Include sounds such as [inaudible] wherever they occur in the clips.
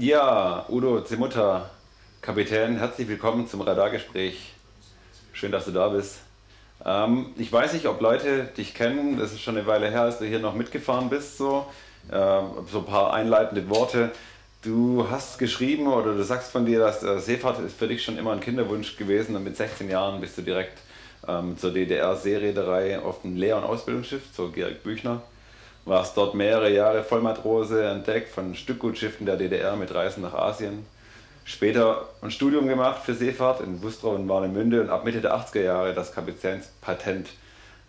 Ja, Udo Zimutter, Kapitän, herzlich willkommen zum Radargespräch. Schön, dass du da bist. Ähm, ich weiß nicht, ob Leute dich kennen, das ist schon eine Weile her, als du hier noch mitgefahren bist, so, äh, so ein paar einleitende Worte. Du hast geschrieben oder du sagst von dir, dass äh, Seefahrt ist für dich schon immer ein Kinderwunsch gewesen und mit 16 Jahren bist du direkt ähm, zur DDR-Seereederei auf dem Lehr- und Ausbildungsschiff, zur Georg Büchner. Warst dort mehrere Jahre Vollmatrose entdeckt von Stückgutschiffen der DDR mit Reisen nach Asien. Später ein Studium gemacht für Seefahrt in Wustrow und Warnemünde und ab Mitte der 80er Jahre das Kapitänspatent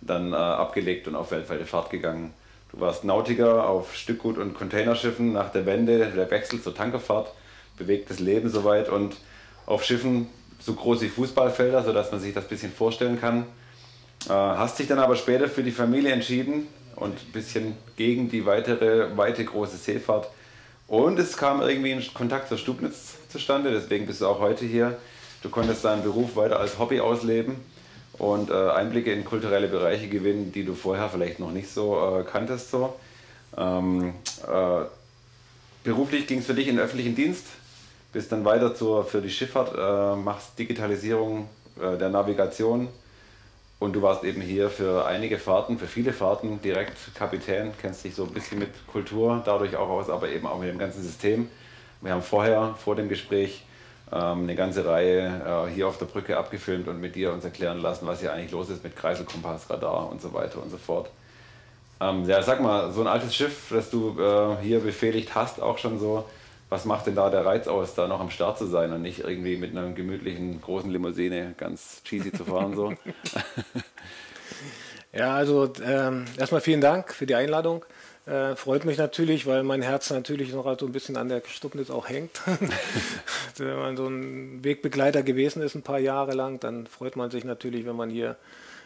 dann äh, abgelegt und auf weltweite Fahrt gegangen. Du warst Nautiker auf Stückgut- und Containerschiffen nach der Wende, der Wechsel zur Tankerfahrt, bewegtes Leben soweit und auf Schiffen so groß wie Fußballfelder, sodass man sich das ein bisschen vorstellen kann. Äh, hast dich dann aber später für die Familie entschieden und ein bisschen gegen die weitere, weite große Seefahrt. Und es kam irgendwie ein Kontakt zur Stubnitz zustande, deswegen bist du auch heute hier. Du konntest deinen Beruf weiter als Hobby ausleben und äh, Einblicke in kulturelle Bereiche gewinnen, die du vorher vielleicht noch nicht so äh, kanntest. So. Ähm, äh, beruflich ging es für dich in den öffentlichen Dienst, bist dann weiter zur, für die Schifffahrt, äh, machst Digitalisierung äh, der Navigation und du warst eben hier für einige Fahrten, für viele Fahrten direkt Kapitän, kennst dich so ein bisschen mit Kultur dadurch auch aus, aber eben auch mit dem ganzen System. Wir haben vorher, vor dem Gespräch, ähm, eine ganze Reihe äh, hier auf der Brücke abgefilmt und mit dir uns erklären lassen, was hier eigentlich los ist mit Kreiselkompass, Radar und so weiter und so fort. Ähm, ja, sag mal, so ein altes Schiff, das du äh, hier befehligt hast, auch schon so, was macht denn da der Reiz aus, da noch am Start zu sein und nicht irgendwie mit einer gemütlichen großen Limousine ganz cheesy zu fahren so? [laughs] ja, also ähm, erstmal vielen Dank für die Einladung. Äh, freut mich natürlich, weil mein Herz natürlich noch so ein bisschen an der Stubnitz auch hängt. [laughs] wenn man so ein Wegbegleiter gewesen ist ein paar Jahre lang, dann freut man sich natürlich, wenn man hier,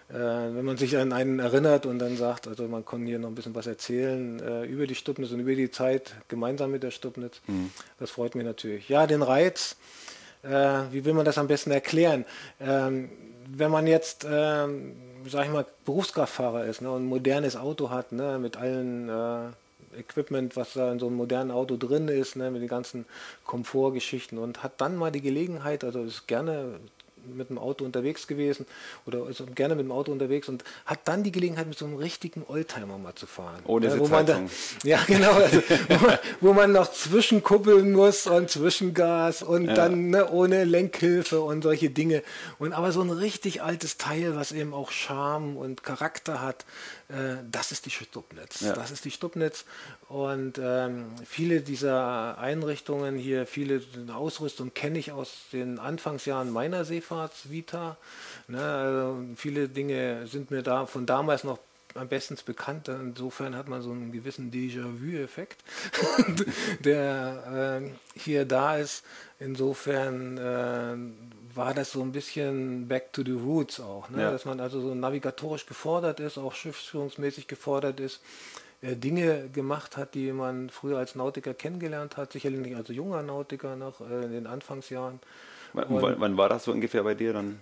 wenn man sich an einen erinnert und dann sagt, also man kann hier noch ein bisschen was erzählen äh, über die Stubnitz und über die Zeit gemeinsam mit der Stubnitz. Mhm. Das freut mich natürlich. Ja, den Reiz, äh, wie will man das am besten erklären? Ähm, wenn man jetzt ähm, sag ich mal, Berufskraftfahrer ist ne, und ein modernes Auto hat, ne, mit allen äh, Equipment, was da in so einem modernen Auto drin ist, ne, mit den ganzen Komfortgeschichten und hat dann mal die Gelegenheit, also ist gerne mit dem Auto unterwegs gewesen oder ist gerne mit dem Auto unterwegs und hat dann die Gelegenheit, mit so einem richtigen Oldtimer mal zu fahren. Ohne ja, wo man da, [laughs] Ja, genau. Also, [laughs] wo, man, wo, man, noch zwischenkuppeln muss und Zwischengas und ja. dann ne, ohne Lenkhilfe und solche Dinge. Und aber so ein richtig altes Teil, was eben auch Charme und Charakter hat, das ist die Stubnitz. Ja. Das ist die Stubnitz. Und ähm, viele dieser Einrichtungen hier, viele Ausrüstung kenne ich aus den Anfangsjahren meiner Seefahrtsvita. Ne, also viele Dinge sind mir da von damals noch am besten bekannt. Insofern hat man so einen gewissen Déjà-vu-Effekt, [laughs] der äh, hier da ist. Insofern äh, war das so ein bisschen back to the roots auch, ne? Ja. dass man also so navigatorisch gefordert ist, auch schiffsführungsmäßig gefordert ist, äh, Dinge gemacht hat, die man früher als Nautiker kennengelernt hat, sicherlich nicht als junger Nautiker noch äh, in den Anfangsjahren. wann, wann war das so ungefähr bei dir dann?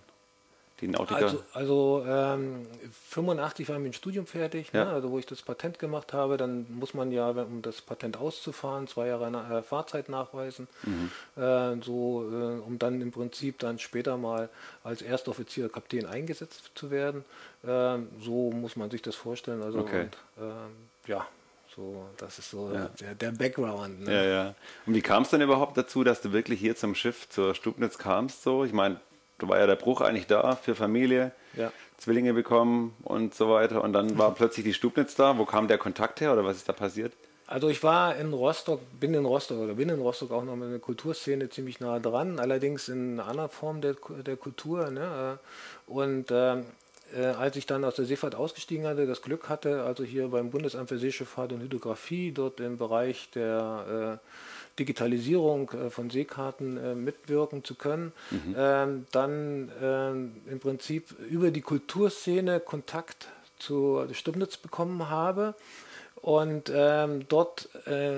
Die Nautiker? Also, also ähm, 85 war mein Studium fertig, ne? ja. ne? also wo ich das Patent gemacht habe, dann muss man ja, um das Patent auszufahren, zwei Jahre äh, Fahrzeit nachweisen, mhm. äh, so, äh, um dann im Prinzip dann später mal als Erstoffizier, Kapitän eingesetzt zu werden. Ähm, so muss man sich das vorstellen. Also okay. und, ähm, ja, so, das ist so ja. der, der, Background. Ne? Ja, ja. Und wie kam es denn überhaupt dazu, dass du wirklich hier zum Schiff, zur Stubnitz kamst? So, ich meine, da war ja der Bruch eigentlich da für Familie, ja. Zwillinge bekommen und so weiter. Und dann war plötzlich die Stubnitz da. Wo kam der Kontakt her oder was ist da passiert? Also ich war in Rostock, bin in Rostock oder bin in Rostock auch noch mit der Kulturszene ziemlich nah dran, allerdings in einer anderen Form der, der Kultur. Ne? Und äh, äh, als ich dann aus der Seefahrt ausgestiegen hatte, das Glück hatte, also hier beim Bundesamt für Seeschifffahrt und Hydrographie, dort im Bereich der äh, Digitalisierung äh, von Seekarten äh, mitwirken zu können, mhm. Ähm, dann ähm, im Prinzip über die Kulturszene Kontakt zu Stubnitz bekommen habe und ähm, dort äh,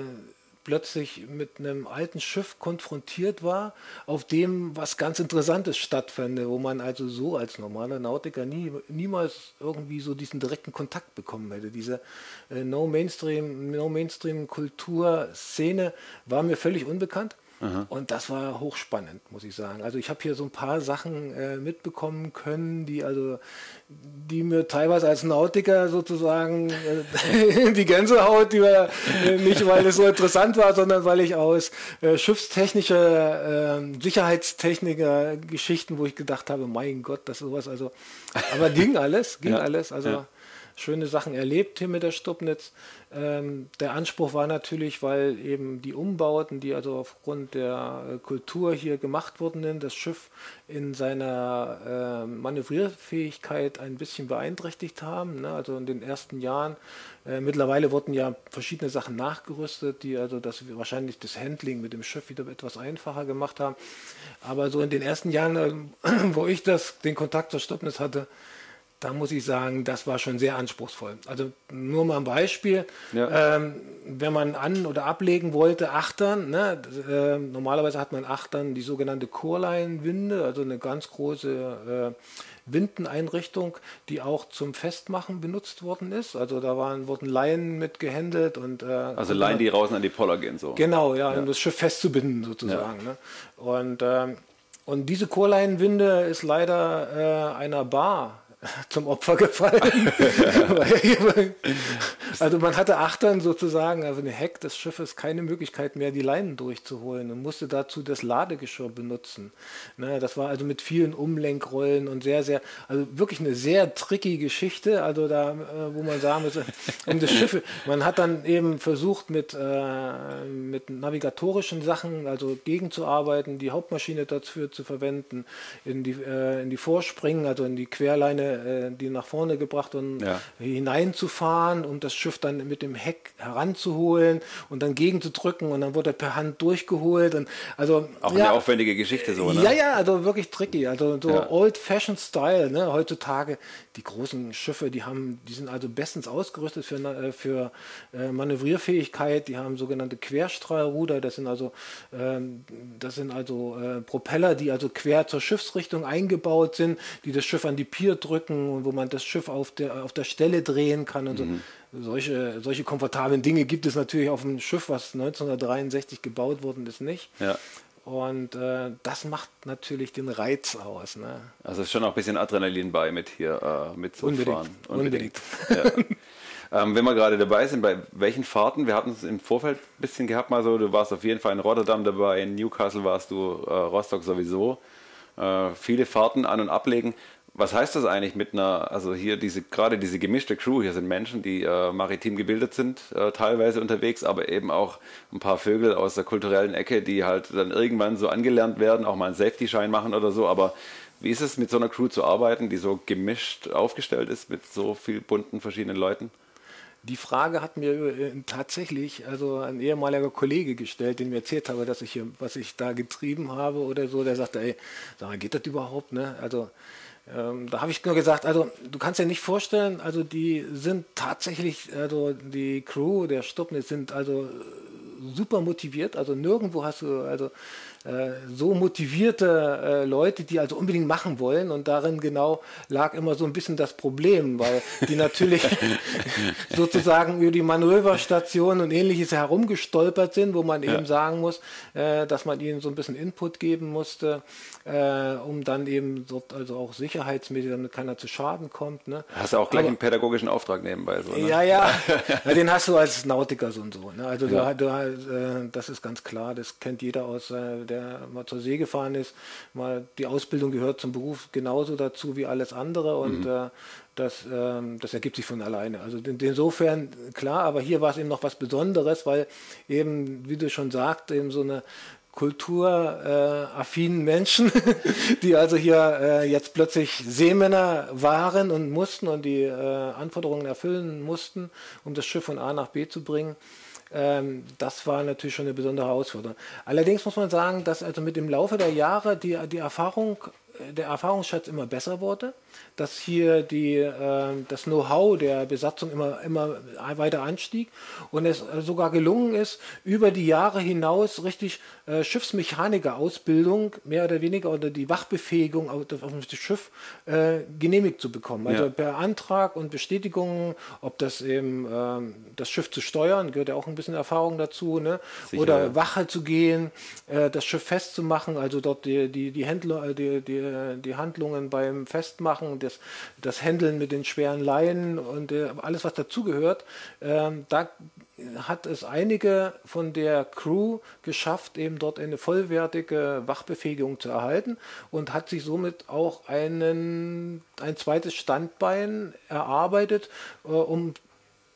plötzlich mit einem alten Schiff konfrontiert war, auf dem was ganz Interessantes stattfand, wo man also so als normaler Nautiker nie, niemals irgendwie so diesen direkten Kontakt bekommen hätte. Diese äh, No-Mainstream, No-Mainstream-Kultur-Szene war mir völlig unbekannt. Aha. Und das war hochspannend, muss ich sagen. Also ich habe hier so ein paar Sachen äh, mitbekommen können, die also, die mir teilweise als Nautiker sozusagen äh, [laughs] die Gänsehaut, die äh, nicht weil es so interessant war, sondern weil ich aus äh, schiffstechnischer, ähm, Sicherheitstechniker Geschichten, wo ich gedacht habe, mein Gott, das ist sowas, also, aber ging alles, ging ja. alles, also ja. Schöne Sachen erlebt hier mit der Stubnitz. Ähm, der Anspruch war natürlich, weil eben die Umbauten, die also aufgrund der äh, Kultur hier gemacht wurden, das Schiff in seiner äh, Manövrierfähigkeit ein bisschen beeinträchtigt haben. Ne? Also in den ersten Jahren. Äh, mittlerweile wurden ja verschiedene Sachen nachgerüstet, die also das wahrscheinlich das Handling mit dem Schiff wieder etwas einfacher gemacht haben. Aber so in den ersten Jahren, äh, [clears throat] wo ich das, den Kontakt zur Stoppnis hatte, da muss ich sagen, das war schon sehr anspruchsvoll. Also nur mal ein Beispiel. Ja. Ähm, wenn man an- oder ablegen wollte, Achtern, ne, äh, normalerweise hat man Achtern die sogenannte Chorleinwinde, also eine ganz große äh, Windeneinrichtung, die auch zum Festmachen benutzt worden ist. Also da waren, wurden Leinen mit gehandelt und äh, Also Leinen, die raus an die Poller gehen so. Genau, ja, ja. um das Schiff festzubinden sozusagen. Ja. Ne? Und, ähm, und diese Chorleinwinde ist leider äh, einer Bar zum Opfer gefallen. [laughs] also man hatte Achtern sozusagen, also eine Heck des Schiffes, keine Möglichkeit mehr, die Leinen durchzuholen und musste dazu das Ladegeschirr benutzen. Ne, das war also mit vielen Umlenkrollen und sehr, sehr, also wirklich eine sehr tricky Geschichte, also da, äh, wo man sagen muss, [laughs] um das Schiff, man hat dann eben versucht mit, äh, mit navigatorischen Sachen, also gegenzuarbeiten, die Hauptmaschine dafür zu verwenden, in die, äh, in die Vorspringen, also in die Querleine äh, die nach vorne gebracht und ja. hineinzufahren, um das Schiff dann mit dem Heck heranzuholen und dann gegenzudrücken und dann wurde er per Hand durchgeholt. Und also, Auch ja, eine aufwendige Geschichte so, ne? Ja, ja, also wirklich tricky. Also so ja. old-fashioned Style. Ne? Heutzutage, die großen Schiffe, die haben, die sind also bestens ausgerüstet für, äh, für äh, Manövrierfähigkeit. Die haben sogenannte Querstrahlruder. Das sind also, ähm, das sind also Propeller, die also quer zur Schiffsrichtung eingebaut sind, die das Schiff an die Pier drücken drücken und wo man das Schiff auf der, auf der Stelle drehen kann und mhm. so. Solche, solche komfortablen Dinge gibt es natürlich auf einem Schiff, was 1963 gebaut worden ist, nicht. Ja. Und äh, das macht natürlich den Reiz aus. Ne? Also ist schon auch ein bisschen Adrenalin bei mit hier äh, mitzufahren. Unbedingt. Unbedingt. Ja. ähm, wenn wir gerade dabei sind, bei welchen Fahrten? Wir hatten es im Vorfeld ein bisschen gehabt, mal so. Du warst auf jeden Fall in Rotterdam dabei, in Newcastle warst du, äh, Rostock sowieso. Äh, viele Fahrten an und ablegen was heißt das eigentlich mit einer, also hier diese, gerade diese gemischte Crew, hier sind Menschen, die äh, maritim gebildet sind, äh, teilweise unterwegs, aber eben auch ein paar Vögel aus der kulturellen Ecke, die halt dann irgendwann so angelernt werden, auch mal einen Safety-Schein machen oder so, aber wie ist es mit so einer Crew zu arbeiten, die so gemischt aufgestellt ist mit so viel bunten verschiedenen Leuten? Die Frage hat mir äh, tatsächlich also ein ehemaliger Kollege gestellt, den mir erzählt habe, dass ich hier, was ich da getrieben habe oder so. Der sagte, ey, sag mal, geht das überhaupt? Ne? Also ähm, da habe ich nur gesagt, also du kannst dir nicht vorstellen, also die sind tatsächlich, also die Crew der Stubnitz sind also super motiviert, also nirgendwo hast du also so motivierte äh, Leute, die also unbedingt machen wollen. Und darin genau lag immer so ein bisschen das Problem, weil die natürlich [laughs] sozusagen über die Manöverstation und ähnliches herumgestolpert sind, wo man ja. eben sagen muss, äh, dass man ihnen so ein bisschen Input geben musste, äh, um dann eben dort also auch sicherheitsmäßig, damit keiner zu Schaden kommt. Ne? Hast du auch gleich Aber, einen pädagogischen Auftrag nebenbei. So, ne? Ja, ja, [laughs] ja, den hast du als Nautiker so und so. Ne? Also ja. du, äh, das ist ganz klar, das kennt jeder aus der der mal zur See gefahren ist, mal die Ausbildung gehört zum Beruf genauso dazu wie alles andere und mhm. äh, das, ähm, das ergibt sich von alleine. Also in, insofern klar, aber hier war es eben noch was Besonderes, weil eben, wie du schon sagst, eben so eine kulturaffinen äh, Menschen, [laughs] die also hier äh, jetzt plötzlich Seemänner waren und mussten und die äh, Anforderungen erfüllen mussten, um das Schiff von A nach B zu bringen. Ähm, das war natürlich schon eine besondere Herausforderung. Allerdings muss man sagen, dass also mit dem Laufe der Jahre die, die Erfahrung der Erfahrungsschatz immer besser wurde, dass hier die, äh, das Know-how der Besatzung immer, immer weiter anstieg und es sogar gelungen ist, über die Jahre hinaus richtig äh, Schiffsmechaniker-Ausbildung mehr oder weniger oder die Wachbefähigung auf, auf das Schiff äh, genehmigt zu bekommen. Also ja. per Antrag und Bestätigung, ob das eben ähm, das Schiff zu steuern, gehört ja auch ein bisschen Erfahrung dazu, ne? oder Wache zu gehen, äh, das Schiff festzumachen, also dort die, die, die, Händler, äh, die, die, die Handlungen beim Festmachen, das, das Händeln mit den schweren Leinen und äh, alles, was dazugehört. Ähm, da hat es einige von der Crew geschafft, eben dort eine vollwertige Wachbefähigung zu erhalten und hat sich somit auch einen, ein zweites Standbein erarbeitet, äh, um,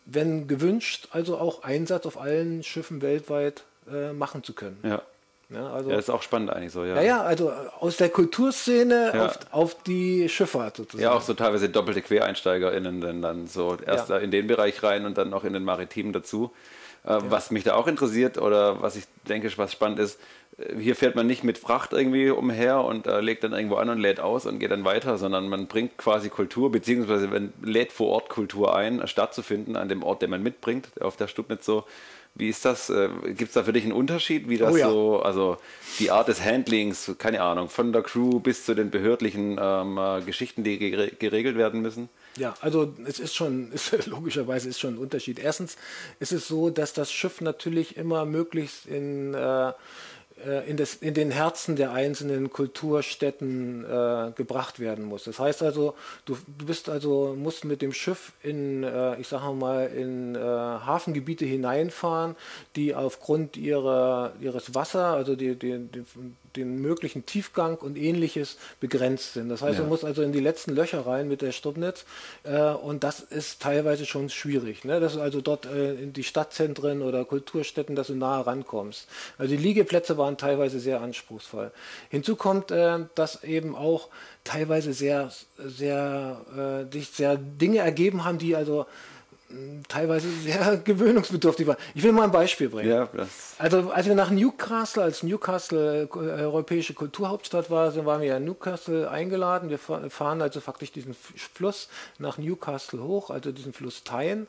wenn gewünscht, also auch Einsatz auf allen Schiffen weltweit äh, machen zu können. Ja. Ja, also, ja, ist auch spannend eigentlich so, ja. Ja, ja, also aus der Kulturszene ja. auf, auf, die Schifffahrt sozusagen. Ja, auch so teilweise doppelte QuereinsteigerInnen, denn dann so erst ja. in den Bereich rein und dann noch in den Maritimen dazu. Äh. Was mich da auch interessiert oder was ich denke, was spannend ist, äh, hier fährt man nicht mit Fracht irgendwie umher und äh, legt dann irgendwo an und lädt aus und geht dann weiter, sondern man bringt quasi Kultur, beziehungsweise man lädt vor Ort Kultur ein, stattzufinden an dem Ort, den man mitbringt, auf der Stubnitz so. Wie ist das? Äh, Gibt es da für dich einen Unterschied, wie das oh ja. so, also die Art des Handlings, keine Ahnung, von der Crew bis zu den behördlichen ähm, äh, Geschichten, die geregelt werden müssen? Ja, also es ist schon, [laughs] ist, logischerweise ist schon ein Unterschied. Erstens ist es so, dass das Schiff natürlich immer möglichst in äh, äh, in, das, in den Herzen der einzelnen Kulturstätten äh, gebracht werden muss. Das heißt also, du, bist also, musst mit dem Schiff in, äh, ich sage mal, in äh, Hafengebiete hineinfahren, die aufgrund ihrer, ihres Wasser, also die, die, die, den möglichen Tiefgang und ähnliches begrenzt sind. Das heißt, ja. du musst also in die letzten Löcher rein mit der Stubnitz äh, und das ist teilweise schon schwierig. Ne? Dass du also dort äh, in die Stadtzentren oder Kulturstätten, dass du nahe rankommst. Also die Liegeplätze waren teilweise sehr anspruchsvoll. Hinzu kommt, äh, dass eben auch teilweise sehr, sehr, äh, sich sehr Dinge ergeben haben, die also teilweise sehr [laughs] gewöhnungsbedürftig war. Ich will mal ein Beispiel bringen. Ja, also als wir nach Newcastle, als Newcastle äh, europäische Kulturhauptstadt war, so waren wir in Newcastle eingeladen. Wir fahren also faktisch diesen Fluss nach Newcastle hoch, also diesen Fluss Tyne.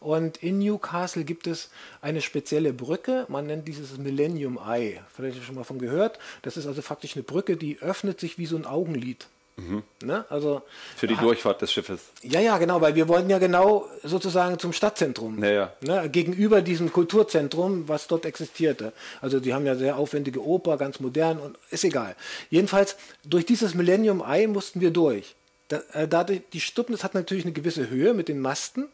Und in Newcastle gibt es eine spezielle Brücke, man nennt dieses Millennium Eye. Vielleicht schon mal von gehört. Das ist also faktisch eine Brücke, die öffnet sich wie so ein Augenlid. Mhm. Ne? Also, Für die Durchfahrt des Schiffes. Ja, ja, genau, weil wir wollten ja genau sozusagen zum Stadtzentrum. Ja, ja. Ne? Gegenüber diesem Kulturzentrum, was dort existierte. Also die haben ja sehr aufwendige Oper, ganz modern und ist egal. Jedenfalls, durch dieses Millennium Eye mussten wir durch. Da, äh, dadurch, die Stubnitz hat natürlich eine gewisse Höhe mit den Masten.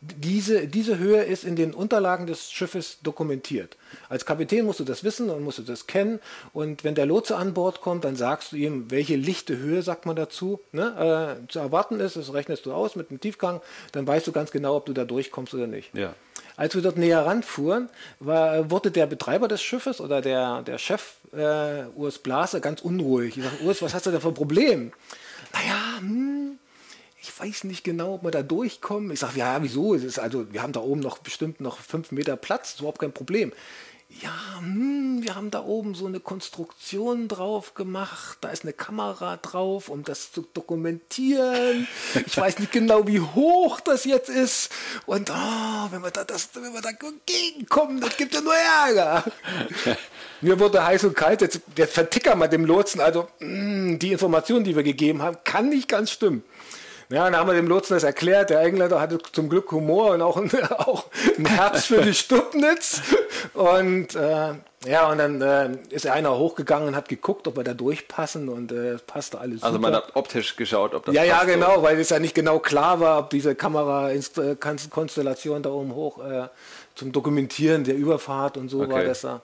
Diese, diese Höhe ist in den Unterlagen des Schiffes dokumentiert. Als Kapitän musst du das wissen und musst du das kennen. Und wenn der Lotse an Bord kommt, dann sagst du ihm, welche lichte Höhe, sagt man dazu, ne, äh, zu erwarten ist. Das rechnest du aus mit dem Tiefgang. Dann weißt du ganz genau, ob du da durchkommst oder nicht. Ja. Als wir dort näher ranfuhren, war, wurde der Betreiber des Schiffes oder der, der Chef äh, Urs Blase ganz unruhig. Ich sage, Urs, was hast du denn für ein Problem? Naja, hm, ich weiß nicht genau, ob wir da durchkommen. Ich sage, ja, wieso? Es ist also, wir haben da oben noch bestimmt noch fünf Meter Platz, ist überhaupt kein Problem. Ja, hm, wir haben da oben so eine Konstruktion drauf gemacht, da ist eine Kamera drauf, um das zu dokumentieren. Ich weiß nicht genau, wie hoch das jetzt ist. Und oh, wenn wir da, das, wenn wir da gegenkommen, das gibt ja nur Ärger. [laughs] Mir wurde heiß und kalt, jetzt, jetzt vertickern wir dem Lotsen. Also mh, hm, die Informationen, die wir gegeben haben, kann nicht ganz stimmen. Ja, dann haben wir dem Lotsen das erklärt. Der Engländer hatte zum Glück Humor und auch ein, [laughs] auch ein Herz für die Stubnitz. Und äh, ja, und dann äh, ist einer hochgegangen und hat geguckt, ob wir da durchpassen und äh, passte alles Also man hat optisch geschaut, ob das Ja, ja, genau, weil es ja nicht genau klar war, ob diese Kamera-Konstellation da oben hoch äh, zum Dokumentieren der Überfahrt und so okay. war das da.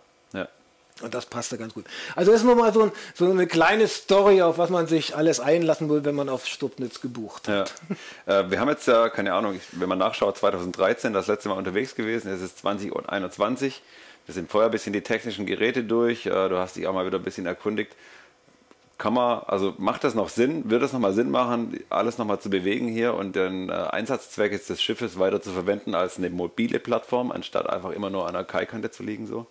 Und das passte ganz gut. Also das ist nochmal so, ein, so, eine kleine Story, auf was man sich alles einlassen will, wenn man auf Stubnitz gebucht hat. Ja. Äh, wir haben jetzt ja, keine Ahnung, wenn man nachschaut, 2013 das letzte Mal unterwegs gewesen, es ist 2021. Wir sind vorher ein bisschen die technischen Geräte durch, äh, du hast dich auch mal wieder ein bisschen erkundigt. Kann man, also macht das noch Sinn, wird es nochmal Sinn machen, alles nochmal zu bewegen hier und den äh, Einsatzzweck des Schiffes weiter zu verwenden als eine mobile Plattform, anstatt einfach immer nur an der Kaikante zu liegen so?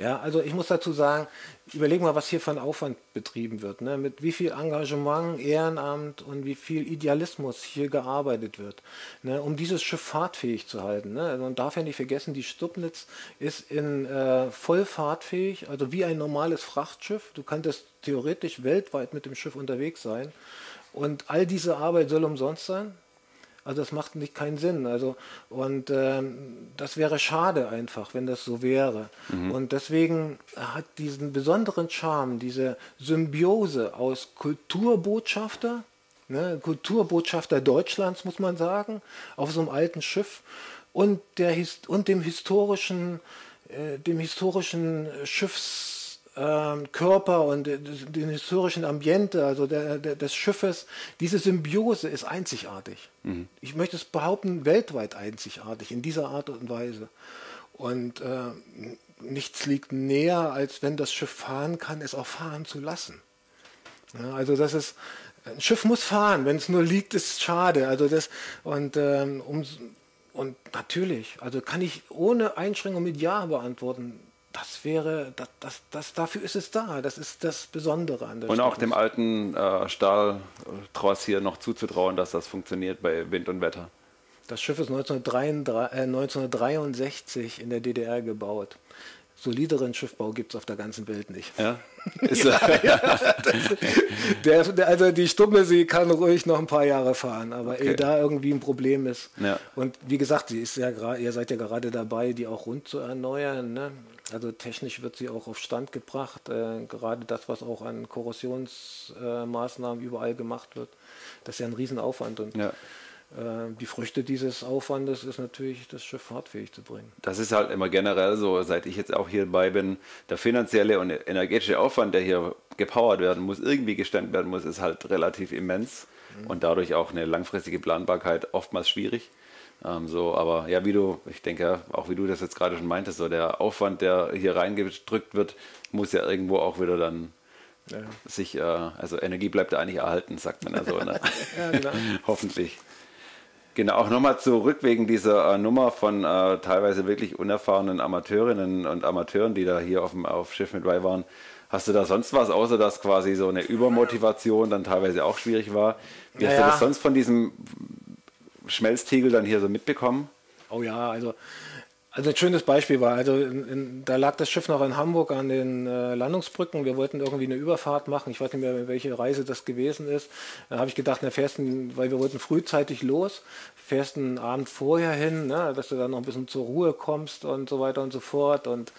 Ja, also ich muss dazu sagen, überleg mal, was hier von Aufwand betrieben wird, ne? mit wie viel Engagement, Ehrenamt und wie viel Idealismus hier gearbeitet wird, ne? um dieses Schiff fahrtfähig zu halten. Ne? Also man darf ja nicht vergessen, die Stubnitz ist in äh, voll fahrtfähig, also wie ein normales Frachtschiff. Du könntest theoretisch weltweit mit dem Schiff unterwegs sein. Und all diese Arbeit soll umsonst sein. Also das macht nicht keinen Sinn. Also und ähm, das wäre schade einfach, wenn das so wäre. Mhm. Und deswegen hat diesen besonderen Charme, diese Symbiose aus Kulturbotschafter, ne, Kulturbotschafter Deutschlands muss man sagen, auf so einem alten Schiff und der und dem historischen, äh, dem historischen Schiffs Körper und den historischen Ambiente, also der, der, des Schiffes, diese Symbiose ist einzigartig. Mhm. Ich möchte es behaupten, weltweit einzigartig in dieser Art und Weise. Und äh, nichts liegt näher, als wenn das Schiff fahren kann, es auch fahren zu lassen. Ja, also das ist, ein Schiff muss fahren, wenn es nur liegt, ist es schade. Also das, und, ähm, um, und natürlich, also kann ich ohne Einschränkung mit Ja beantworten das wäre, das, das, das, dafür ist es da. Das ist das Besondere an der Und auch dem alten äh, Stahltross hier noch zuzutrauen, dass das funktioniert bei Wind und Wetter. Das Schiff ist 1963, äh, 1963 in der DDR gebaut. Solideren Schiffbau gibt es auf der ganzen Welt nicht. Ja? [laughs] ja, [laughs] ja der, der, also die Stumme, sie kann ruhig noch ein paar Jahre fahren, aber okay. ehe da irgendwie ein Problem ist. Ja. Und wie gesagt, sie ist ja ihr seid ja gerade dabei, die auch rund zu erneuern. Ne? Also technisch wird sie auch auf Stand gebracht. Äh, gerade das, was auch an Korrosionsmaßnahmen äh, überall gemacht wird, das ist ja ein Riesenaufwand. Und ja. äh, die Früchte dieses Aufwandes ist natürlich, das Schiff fahrtfähig zu bringen. Das ist halt immer generell so, seit ich jetzt auch hier dabei bin, der finanzielle und energetische Aufwand, der hier gepowert werden muss, irgendwie gestemmt werden muss, ist halt relativ immens mhm. und dadurch auch eine langfristige Planbarkeit oftmals schwierig. Ähm, so, aber ja, wie du, ich denke, auch wie du das jetzt gerade schon meintest, so der Aufwand, der hier reingedrückt wird, muss ja irgendwo auch wieder dann ja. sich, äh, also Energie bleibt ja eigentlich erhalten, sagt man ja so, ne? [laughs] ja, genau. [laughs] Hoffentlich. Genau, auch nochmal zurück wegen dieser äh, Nummer von äh, teilweise wirklich unerfahrenen Amateurinnen und Amateuren, die da hier auf dem auf Schiff mit bei waren. Hast du da sonst was, außer dass quasi so eine Übermotivation dann teilweise auch schwierig war? Wie hast du das sonst von diesem Schmelztiegel dann hier so mitbekommen? Oh ja, also, also ein schönes Beispiel war, also in, in, da lag das Schiff noch in Hamburg an den äh, Landungsbrücken. Wir wollten irgendwie eine Überfahrt machen. Ich weiß nicht mehr, welche Reise das gewesen ist. Da habe ich gedacht, na, fährst ein, weil wir wollten frühzeitig los, fährst einen Abend vorher hin, ne, dass du dann noch ein bisschen zur Ruhe kommst und so weiter und so fort. Und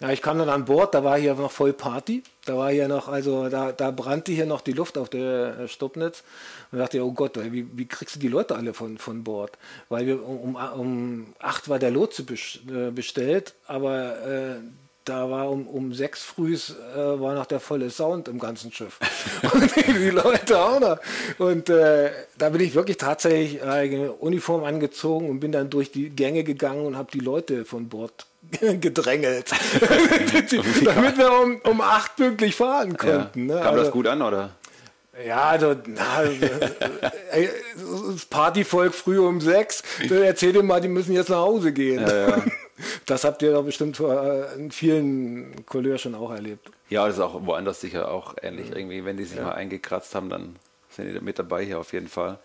ja, ich kam dann an Bord, da war hier noch voll Party. Da war hier noch, also da, da brannte hier noch die Luft auf der äh, Stubnitz. Und dachte oh Gott, wie, wie kriegst du die Leute alle von, von Bord? Weil wir um, um 8 war der Lotse äh, bestellt, aber äh, da war um, um sechs früh äh, war noch der volle Sound im ganzen Schiff. [laughs] und die Leute auch noch. Und äh, da bin ich wirklich tatsächlich eine Uniform angezogen und bin dann durch die Gänge gegangen und habe die Leute von Bord [laughs] gedrängelt, [laughs] damit wir um, um acht pünktlich fahren konnten. Ja. Ne? Kam also, das gut an, oder? Ja, also na, äh, das Partyvolk früh um sechs, erzähl dir mal, die müssen jetzt nach Hause gehen. Ja, ja. Das habt ihr doch bestimmt äh, in vielen Couleurs schon auch erlebt. Ja, das ist auch woanders sicher auch ähnlich. Irgendwie, wenn die sich mal eingekratzt haben, dann sind die mit dabei hier auf jeden Fall.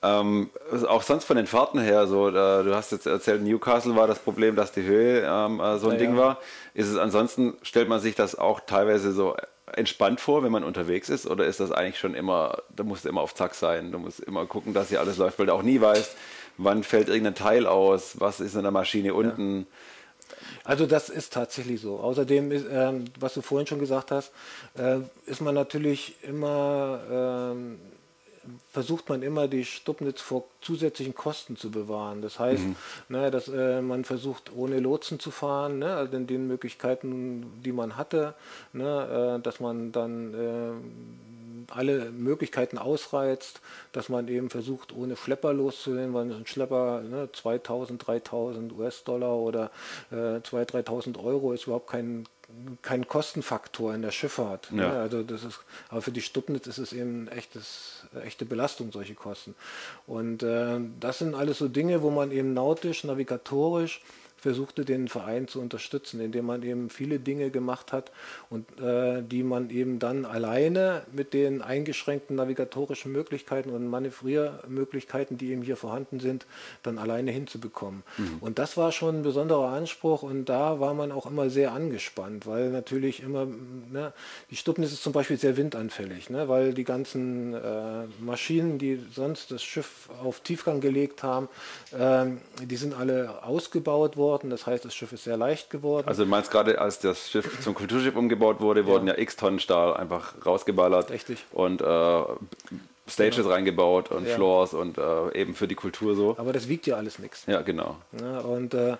Ähm, auch sonst von den Fahrten her, so, da, du hast jetzt erzählt, Newcastle war das Problem, dass die Höhe ähm, äh, so ein ja, Ding ja. war. Ist es ansonsten, stellt man sich das auch teilweise so entspannt vor, wenn man unterwegs ist, oder ist das eigentlich schon immer, da musst du immer auf Zack sein, du musst immer gucken, dass hier alles läuft, weil du auch nie weißt, wann fällt irgendein Teil aus, was ist in der Maschine unten. Also das ist tatsächlich so. Außerdem, ist, ähm, was du vorhin schon gesagt hast, äh, ist man natürlich immer ähm, versucht man immer, die Stubnitz vor zusätzlichen Kosten zu bewahren. Das heißt, mhm. ne, dass äh, man versucht, ohne Lotsen zu fahren, ne, also in den Möglichkeiten, die man hatte, ne, äh, dass man dann äh, alle Möglichkeiten ausreizt, dass man eben versucht, ohne Schlepper loszulegen, weil ein Schlepper ne, 2000, 3000 US-Dollar oder äh, 2.000, 3.000 Euro ist überhaupt kein kein Kostenfaktor in der Schifffahrt. Ne? Ja. Ne? Also das ist, aber für die Stubnitz ist es eben echtes, echte Belastung, solche Kosten. Und äh, das sind alles so Dinge, wo man eben nautisch, navigatorisch versuchte, den Verein zu unterstützen, indem man eben viele Dinge gemacht hat und äh, die man eben dann alleine mit den eingeschränkten navigatorischen Möglichkeiten und Manövriermöglichkeiten, die eben hier vorhanden sind, dann alleine hinzubekommen. Mhm. Und das war schon ein besonderer Anspruch und da war man auch immer sehr angespannt, weil natürlich immer, ne, die Stuppnis ist zum Beispiel sehr windanfällig, ne, weil die ganzen äh, Maschinen, die sonst das Schiff auf Tiefgang gelegt haben, äh, die sind alle ausgebaut worden. Das heißt, das Schiff ist sehr leicht geworden. Also du meinst gerade, als das Schiff zum Kulturschiff umgebaut wurde, wurden ja, ja x Tonnen Stahl einfach rausgeballert. Richtig. Und äh, Stages genau. reingebaut und ja. Floors und äh, eben für die Kultur so. Aber das wiegt ja alles nichts. Ja, genau. Ja, und äh,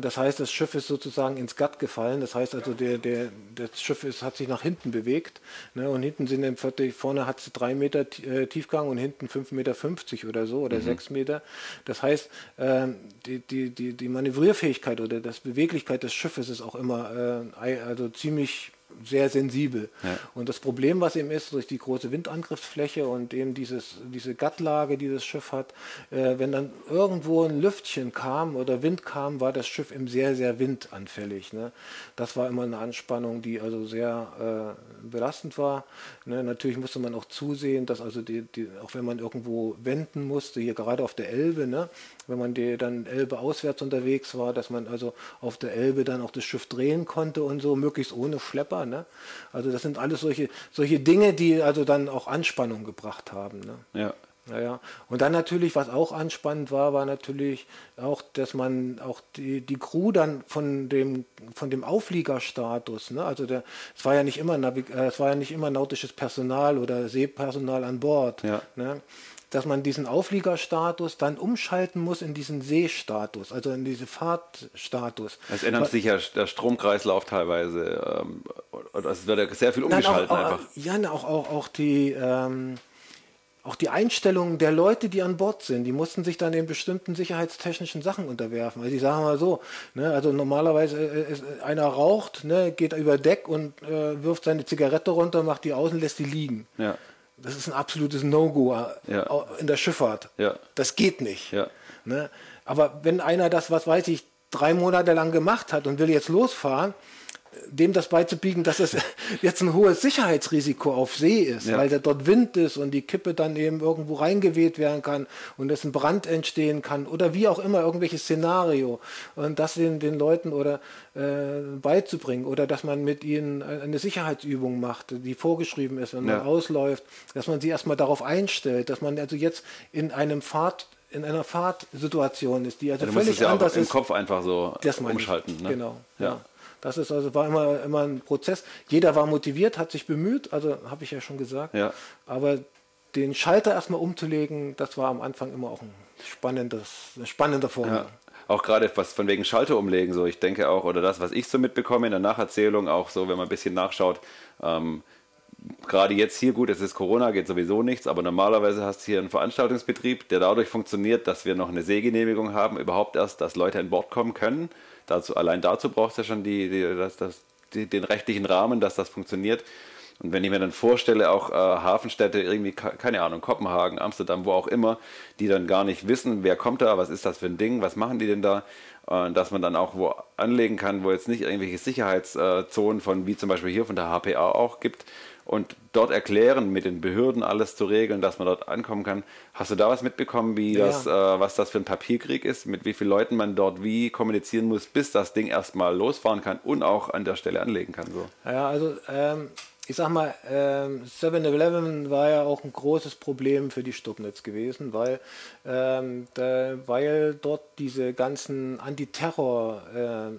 das heißt, das Schiff ist sozusagen ins Gatt gefallen. Das heißt also, der, der, das Schiff ist, hat sich nach hinten bewegt. Ne, und hinten sind im Viertel, vorne hat es drei Meter äh, Tiefgang und hinten 5,50 Meter oder so oder mhm. sechs Meter. Das heißt, äh, die, die, die, die Manövrierfähigkeit oder das Beweglichkeit des Schiffes ist auch immer äh, also ziemlich sehr sensibel. Ja. Und das Problem, was eben ist, durch die große Windangriffsfläche und eben dieses, diese Gattlage, die das Schiff hat, äh, wenn dann irgendwo ein Lüftchen kam oder Wind kam, war das Schiff eben sehr, sehr windanfällig. Ne? Das war immer eine Anspannung, die also sehr äh, belastend war. Ne? Natürlich musste man auch zusehen, dass also die, die, auch wenn man irgendwo wenden musste, hier gerade auf der Elbe, ne? wenn man die dann Elbe auswärts unterwegs war, dass man also auf der Elbe dann auch das Schiff drehen konnte und so, möglichst ohne Schlepper. Ne? Also das sind alles solche, solche Dinge, die also dann auch Anspannung gebracht haben. Ne? Ja. Ja, Und dann natürlich, was auch anspannend war, war natürlich auch, dass man auch die, die Crew dann von dem, von dem Aufliegerstatus, ne? also der, es war ja nicht immer äh, es war ja nicht immer nautisches Personal oder Seepersonal an Bord. Ja. Ne? dass man diesen Aufliegerstatus dann umschalten muss in diesen Seestatus, also in diese Fahrtstatus. Es ändert sich ja der Stromkreislauf teilweise. Ähm, es wird ja sehr viel umgeschaltet Nein, auch, einfach. Ja, auch, auch, auch die. Ähm, auch die Einstellungen der Leute, die an Bord sind, die mussten sich dann den bestimmten sicherheitstechnischen Sachen unterwerfen. Also ich sage mal so, ne, also normalerweise äh, ist, einer raucht, ne, geht über Deck und äh, wirft seine Zigarette runter, macht die aus und lässt die liegen. Ja. Das ist ein absolutes No-Go äh, ja. in der Schifffahrt. Ja. Das geht nicht. Ne? Aber wenn einer das, was weiß ich, drei Monate lang gemacht hat und will jetzt losfahren, dem das beizubiegen, dass es [laughs] jetzt ein hohes Sicherheitsrisiko auf See ist, ja. weil da dort Wind ist und die Kippe dann eben irgendwo reingeweht werden kann und es ein Brand entstehen kann oder wie auch immer irgendwelches Szenario und das den, den Leuten oder äh, beizubringen oder dass man mit ihnen eine Sicherheitsübung macht, die vorgeschrieben ist, wenn man ja. ausläuft, dass man sie erstmal darauf einstellt, dass man also jetzt in einem Fahrt in einer Fahrtsituation ist, die also ja, völlig ja anders ist. im Kopf einfach so umschalten. Ne? Genau. ja. ja. Das ist also war immer, immer ein Prozess. Jeder war motiviert, hat sich bemüht, also habe ich ja schon gesagt. Ja. Aber den Schalter erstmal umzulegen, das war am Anfang immer auch ein spannendes, ein spannender Vorgang. Ja. Auch gerade was von wegen Schalter umlegen, so ich denke auch, oder das, was ich so mitbekomme in der Nacherzählung, auch so, wenn man ein bisschen nachschaut, ähm, gerade jetzt hier, gut, es ist Corona, geht sowieso nichts, aber normalerweise hast du hier einen Veranstaltungsbetrieb, der dadurch funktioniert, dass wir noch eine Seegenehmigung haben, überhaupt erst, dass Leute an Bord kommen können. Dazu, allein dazu brauchst du ja schon die, die, das, das, die, den rechtlichen Rahmen, dass das funktioniert. Und wenn ich mir dann vorstelle, auch äh, Hafenstädte, irgendwie, keine Ahnung, Kopenhagen, Amsterdam, wo auch immer, die dann gar nicht wissen, wer kommt da, was ist das für ein Ding, was machen die denn da, äh, dass man dann auch wo anlegen kann, wo jetzt nicht irgendwelche Sicherheitszonen von, wie zum Beispiel hier von der HPA auch gibt, und dort erklären, mit den Behörden alles zu regeln, dass man dort ankommen kann. Hast du da was mitbekommen, wie ja. das, äh, was das für ein Papierkrieg ist, mit wie vielen Leuten man dort wie kommunizieren muss, bis das Ding erstmal losfahren kann und auch an der Stelle anlegen kann? So. Ja, also ähm, ich sag mal, ähm, 7-Eleven war ja auch ein großes Problem für die Stubnitz gewesen, weil, ähm, da, weil dort diese ganzen Antiterror- äh,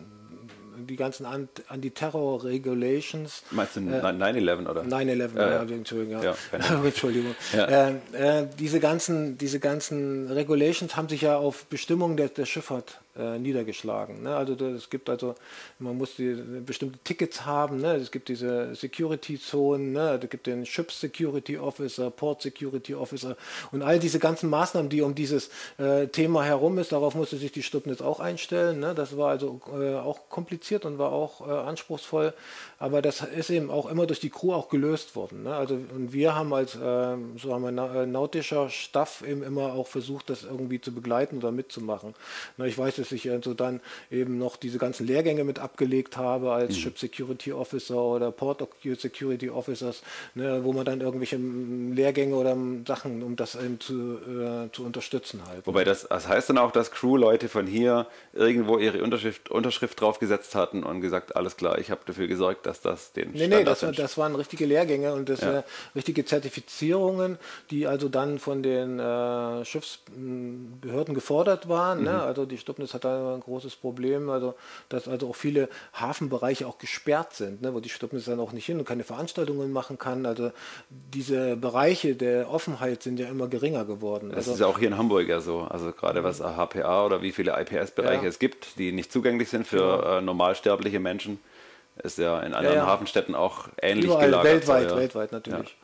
die ganzen Anti-Terror-Regulations. Meinst du äh, 9-11 oder? 9-11, ja, ja. Entschuldigung. Ja. [laughs] Entschuldigung. Äh, äh, diese, ganzen, diese ganzen Regulations haben sich ja auf Bestimmungen der, der Schifffahrt äh, niedergeschlagen. Ne? Also es gibt also, man muss die, bestimmte Tickets haben, ne? es gibt diese Security-Zonen, ne? es gibt den Ship Security Officer, Port Security Officer und all diese ganzen Maßnahmen, die um dieses äh, Thema herum ist, darauf musste sich die Stuttnitz auch einstellen. Ne? Das war also äh, auch kompliziert und war auch äh, anspruchsvoll, aber das ist eben auch immer durch die Crew auch gelöst worden. Ne? Also und wir haben als ähm, so haben wir äh, nautischer Staff eben immer auch versucht, das irgendwie zu begleiten oder mitzumachen. Ne? Ich weiß dass ich also dann eben noch diese ganzen Lehrgänge mit abgelegt habe als mhm. Ship Security Officer oder Port Security Officers, ne, wo man dann irgendwelche Lehrgänge oder Sachen, um das eben zu, äh, zu unterstützen halt. Wobei das, das heißt dann auch, dass Crew-Leute von hier irgendwo ihre Unterschrift, Unterschrift draufgesetzt hatten und gesagt, alles klar, ich habe dafür gesorgt, dass das den Nee, Standard nee, das, das waren richtige Lehrgänge und das ja. äh, richtige Zertifizierungen, die also dann von den äh, Schiffsbehörden gefordert waren. Ne? Mhm. Ne? Also die Stubnitz hat da ein großes Problem, also dass also auch viele Hafenbereiche auch gesperrt sind, ne? wo die Stubnitz dann auch nicht hin und keine Veranstaltungen machen kann. Also diese Bereiche der Offenheit sind ja immer geringer geworden. Das also, ist ja auch hier in Hamburg ja so. Also gerade was HPA oder wie viele IPS-Bereiche ja. es gibt, die nicht zugänglich sind für ja. äh, normalsterbliche Menschen, ist ja in anderen ja, Hafenstädten auch ähnlich Überall, gelagert. Weltweit, weltweit natürlich.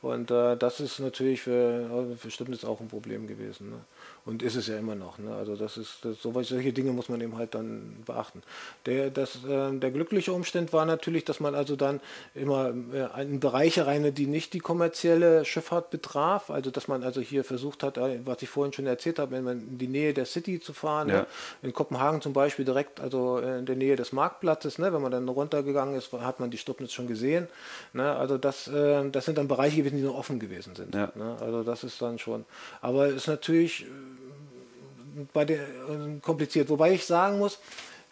Und äh, das ist natürlich für, für Stubnitz auch ein Problem gewesen. Ne? Und ist es ja immer noch. Ne? Also das ist, das, solche Dinge muss man eben halt dann beachten. Der, das, äh, der glückliche Umstand war natürlich, dass man also dann immer äh, in Bereiche rein, die nicht die kommerzielle Schifffahrt betraf, also dass man also hier versucht hat, äh, was ich vorhin schon erzählt habe, in die Nähe der City zu fahren, ja. ne? in Kopenhagen zum Beispiel direkt, also in der Nähe des Marktplatzes, ne? wenn man dann runtergegangen ist, hat man die Stubnitz schon gesehen. Ne? Also das, äh, das sind dann Bereiche gewesen, die noch offen gewesen sind. Ja. Ne? Also das ist dann schon, aber es ist natürlich bei der, äh, kompliziert. Wobei ich sagen muss,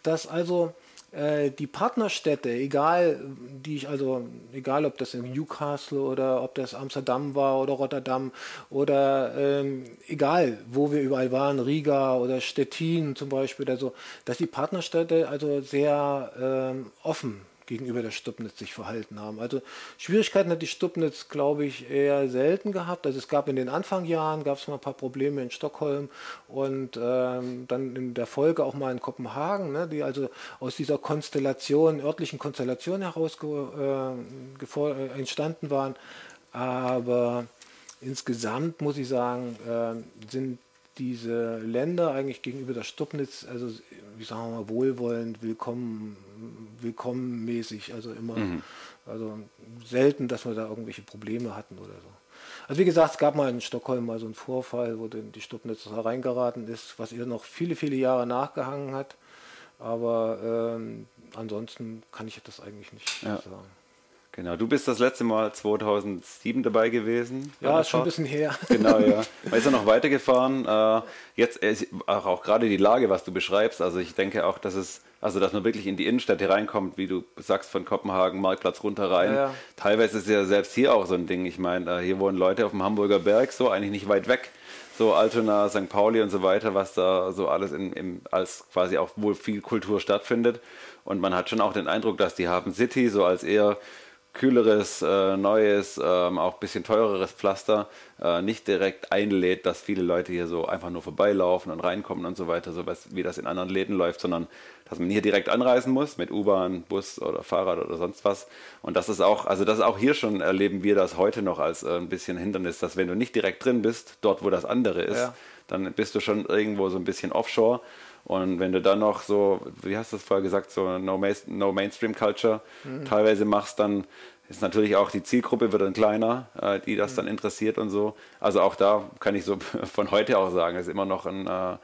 dass also äh, die Partnerstädte, egal, die ich also, egal ob das in Newcastle oder ob das Amsterdam war oder Rotterdam oder ähm, egal, wo wir überall waren, Riga oder Stettin zum Beispiel oder so, dass die Partnerstädte also sehr ähm, offen gegenüber der Stubnitz sich verhalten haben. Also Schwierigkeiten hat die Stubnitz, glaube ich, eher selten gehabt. Also es gab in den Anfangjahren, gab es mal ein paar Probleme in Stockholm und ähm, dann in der Folge auch mal in Kopenhagen, ne, die also aus dieser Konstellation, örtlichen Konstellation heraus äh, äh, entstanden waren. Aber insgesamt muss ich sagen, äh, sind diese Länder eigentlich gegenüber der Stubnitz, also wie sagen wir mal, wohlwollend, willkommen, willkommenmäßig, also immer, mhm. also selten, dass wir da irgendwelche Probleme hatten oder so. Also wie gesagt, es gab mal in Stockholm mal so einen Vorfall, wo die Stubnitz reingeraten ist, was ihr noch viele, viele Jahre nachgehangen hat. Aber ähm, ansonsten kann ich das eigentlich nicht ja. sagen. Genau, du bist das letzte Mal 2007 dabei gewesen. Ja, ist schon ein bisschen her. [laughs] Genau, ja. Man [laughs] ist ja noch weitergefahren. Äh, jetzt auch, auch gerade die Lage, was du beschreibst. Also ich denke auch, dass es, also dass man wirklich in die Innenstädte reinkommt, wie du sagst, von Kopenhagen, Marktplatz runter rein. Ja, ja. Teilweise ist ja selbst hier auch so ein Ding. Ich meine, äh, hier wohnen Leute auf dem Hamburger Berg, so eigentlich nicht weit weg. So Altona, St. Pauli und so weiter, was da so alles in, in, als quasi auch wohl viel Kultur stattfindet. Und man hat schon auch den Eindruck, dass die Hafen City so als eher kühleres, äh, neues, ähm, auch ein bisschen teureres Pflaster äh, nicht direkt einlädt, dass viele Leute hier so einfach nur vorbeilaufen und reinkommen und so weiter, so was, wie das in anderen Läden läuft, sondern dass man hier direkt anreisen muss mit U-Bahn, Bus oder Fahrrad oder sonst was. Und das ist auch, also das auch hier schon erleben wir das heute noch als äh, ein bisschen Hindernis, dass wenn du nicht direkt drin bist, dort wo das andere ist, ja. dann bist du schon irgendwo so ein bisschen offshore und wenn du dann noch so, wie hast du es vorher gesagt, so No, no Mainstream Culture mhm. teilweise machst, dann ist natürlich auch die Zielgruppe wird dann kleiner, äh, die das mhm. dann interessiert und so. Also auch da kann ich so [laughs] von heute auch sagen, ist immer noch ein äh,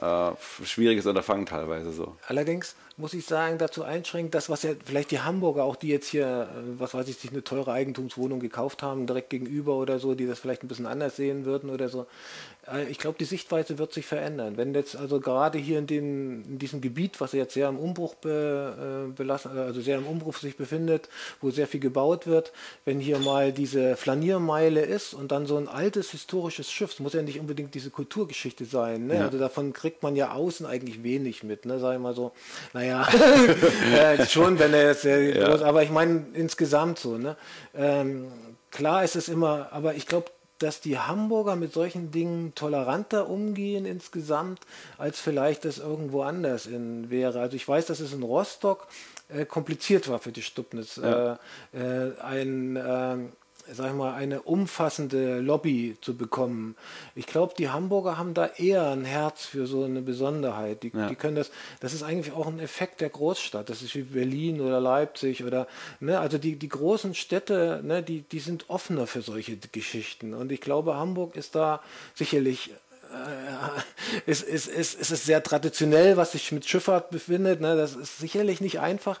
äh, schwieriges Unterfangen teilweise so. Allerdings muss ich sagen, dazu einschränkt, das, was ja vielleicht die Hamburger, auch die jetzt hier, äh, was weiß ich, sich eine teure Eigentumswohnung gekauft haben, direkt gegenüber oder so, die das vielleicht ein bisschen anders sehen würden oder so. Äh, ich glaube, die Sichtweise wird sich verändern. Wenn jetzt also gerade hier in, den, in diesem Gebiet, was jetzt sehr im Umbruch be, äh, belassen, also sehr im Umbruch sich befindet, wo sehr viel gebaut wird, wenn hier mal diese Flaniermeile ist und dann so ein altes historisches Schiff, es muss ja nicht unbedingt diese Kulturgeschichte sein, ne? ja. also davon kriegt man ja außen eigentlich wenig mit, ne? sag ich mal so. Naja, [laughs] [laughs] äh, schon, wenn er jetzt äh, ja. aber ich meine insgesamt so. Ne? Ähm, klar ist es immer, aber ich glaube, dass die Hamburger mit solchen Dingen toleranter umgehen insgesamt, als vielleicht das irgendwo anders in, wäre. Also ich weiß, dass es in Rostock äh, kompliziert war für die Stubnitz. Ja. Äh, äh ein ähm, sag ich mal, eine umfassende Lobby zu bekommen. Ich glaube, die Hamburger haben da eher ein Herz für so eine Besonderheit. Die, ja. die, können das, das ist eigentlich auch ein Effekt der Großstadt. Das ist wie Berlin oder Leipzig oder, ne, also die, die großen Städte, ne, die, die sind offener für solche Geschichten. Und ich glaube, Hamburg ist da sicherlich äh, [laughs] ist, ist, ist, ist es sehr traditionell, was sich mit Schifffahrt befindet. Ne? Das ist sicherlich nicht einfach.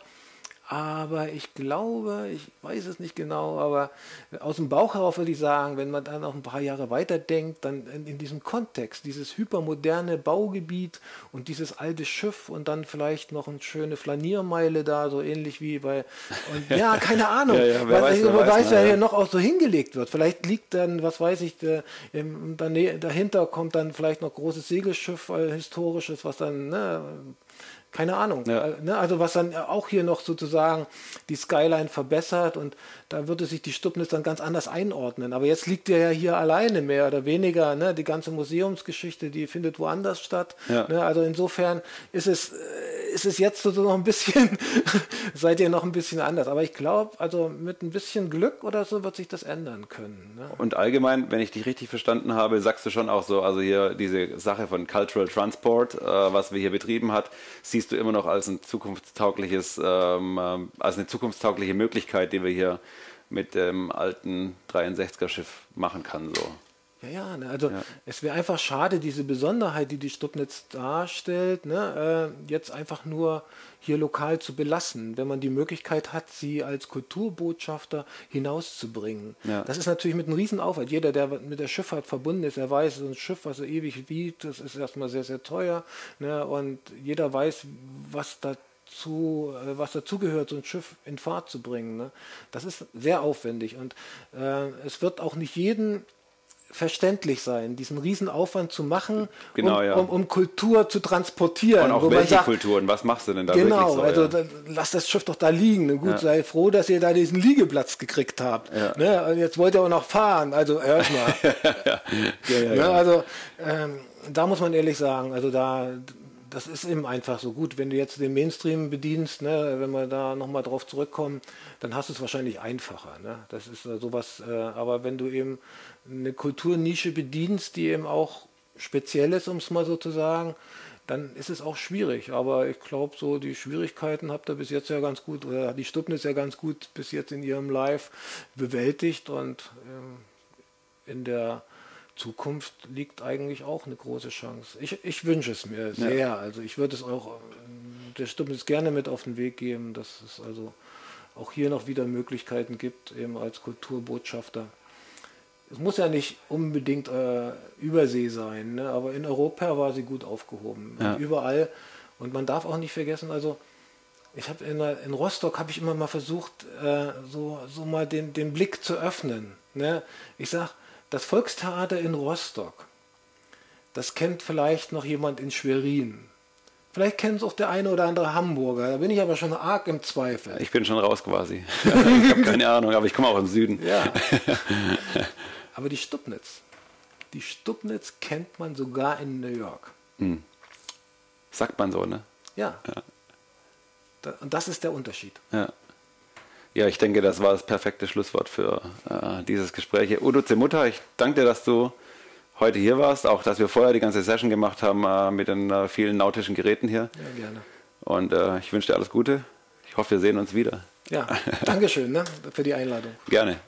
Aber ich glaube, ich weiß es nicht genau, aber aus dem Bauch heraus würde ich sagen, wenn man dann noch ein paar Jahre weiter denkt, dann in, in, diesem Kontext, dieses hypermoderne Baugebiet und dieses alte Schiff und dann vielleicht noch eine schöne Flaniermeile da, so ähnlich wie bei, und, ja, keine [laughs] Ahnung, ja, ja, wer weiß, wer weiß, weiß, wer ja. hier noch auch so hingelegt wird. Vielleicht liegt dann, was weiß ich, der, im, dahinter kommt dann vielleicht noch großes Segelschiff, äh, historisches, was dann, ne, keine Ahnung. Ja. Äh, ne? Also was dann auch hier noch sozusagen die Skyline verbessert und da würde sich die Stubnitz dann ganz anders einordnen. Aber jetzt liegt der ja hier alleine mehr oder weniger. Ne? Die ganze Museumsgeschichte, die findet woanders statt. Ja. Ne? Also insofern ist es, äh, ist es jetzt so noch ein bisschen, [laughs] seid ihr noch ein bisschen anders. Aber ich glaube, also mit ein bisschen Glück oder so wird sich das ändern können. Ne? Und allgemein, wenn ich dich richtig verstanden habe, sagst du schon auch so, also hier diese Sache von Cultural Transport, äh, was wir hier betrieben hat, siehst du immer noch als ein zukunftstaugliches, ähm, ähm als eine zukunftstaugliche Möglichkeit, die wir hier mit dem alten 63er Schiff machen kann. So. Ja, ja, ne, also ja. es wäre einfach schade, diese Besonderheit, die die Stubnitz darstellt, ne, äh, jetzt einfach nur hier lokal zu belassen, wenn man die Möglichkeit hat, sie als Kulturbotschafter hinauszubringen. Ja. Das ist natürlich mit einem Riesenaufwand. Jeder, der mit der Schifffahrt verbunden ist, der weiß, so ein Schiff, was so ewig wiegt, das ist erstmal sehr, sehr teuer. Ne, und jeder weiß, was da zu, äh, was dazugehört, so ein Schiff in Fahrt zu bringen. Ne? Das ist sehr aufwendig und äh, es wird auch nicht jeden verständlich sein, diesen Riesenaufwand zu machen, genau, um, ja. um, um, Kultur zu transportieren. Und auch welche sagt, Kulturen, was machst du denn da genau, so, also ja. lass das Schiff doch da liegen. Gut, ja. sei froh, dass ihr da diesen Liegeplatz gekriegt habt. Ne? Und jetzt wollt ihr auch noch fahren, also erstmal. [laughs] ne? Also ähm, da muss man ehrlich sagen, also da das ist eben einfach so gut. Wenn du jetzt den Mainstream bedienst, ne, wenn wir da nochmal drauf zurückkommen, dann hast du es wahrscheinlich einfacher. Ne? Das ist äh, sowas, äh, aber wenn du eben eine Kulturnische bedienst, die eben auch speziell ist, um es mal so zu sagen, dann ist es auch schwierig. Aber ich glaube, so die Schwierigkeiten habt ihr bis jetzt ja ganz gut, oder die Stubnitz ja ganz gut bis jetzt in ihrem Live bewältigt und ähm, in der Zukunft liegt eigentlich auch eine große Chance. Ich, ich wünsche es mir sehr. Ja. Also ich würde es auch äh, der Stimme gerne mit auf den Weg geben, dass es also auch hier noch wieder Möglichkeiten gibt, eben als Kulturbotschafter. Es muss ja nicht unbedingt äh, Übersee sein, ne? aber in Europa war sie gut aufgehoben. Ja. Überall. Und man darf auch nicht vergessen, also ich habe in, in, Rostock habe ich immer mal versucht, äh, so, so mal den, den Blick zu öffnen. Ne? Ich sage, das Volkstheater in Rostock, das kennt vielleicht noch jemand in Schwerin. Vielleicht kennt es auch der eine oder andere Hamburger. Da bin ich aber schon arg im Zweifel. Ich bin schon raus quasi. [laughs] ich habe keine Ahnung, aber ich komme auch im Süden. Ja. [laughs] Aber die Stubnitz, die Stubnitz kennt man sogar in New York. Hm. Sagt man so, ne? Ja. ja. und das ist der Unterschied. Ja. Ja, ich denke, das war das perfekte Schlusswort für äh, dieses Gespräch. Udo Zemutter, ich danke dir, dass du heute hier warst, auch dass wir vorher die ganze Session gemacht haben äh, mit den äh, vielen nautischen Geräten hier. Ja, gerne. Und äh, ich wünsche dir alles Gute. Ich hoffe, wir sehen uns wieder. Ja, [laughs] Dankeschön ne, für die Einladung. Gerne.